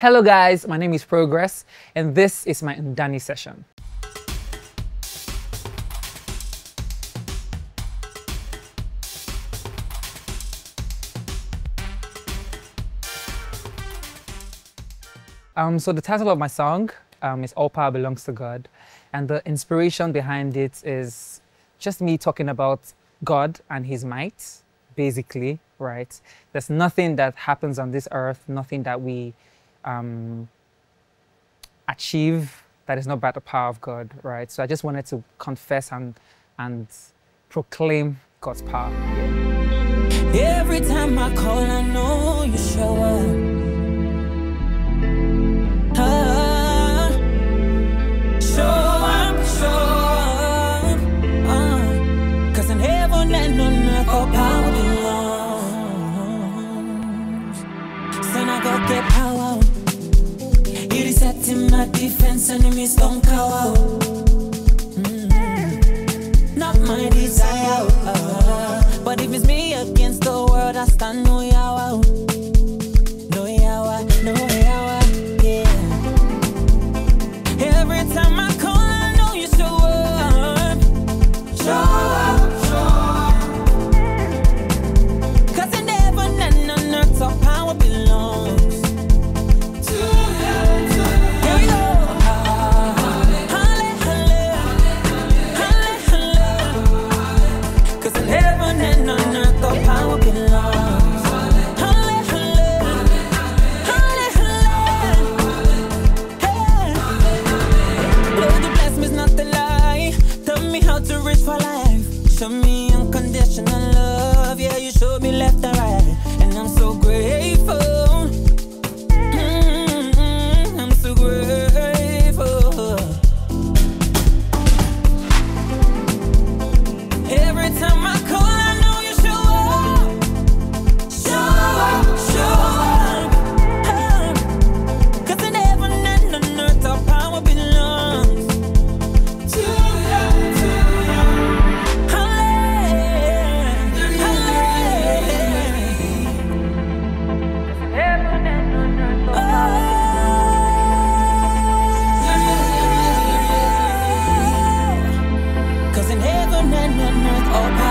Hello guys, my name is Progress and this is my Ndani session. Um, so the title of my song um, is All Power Belongs to God and the inspiration behind it is just me talking about God and his might, basically, right? There's nothing that happens on this earth, nothing that we um, achieve that is not by the power of God, right? So I just wanted to confess and, and proclaim God's power. Every time I call, I know you show up. Ah. Ah, power my defense, enemies don't cower. Mm. Not my desire. But if it's me against the world, I stand no Oh, open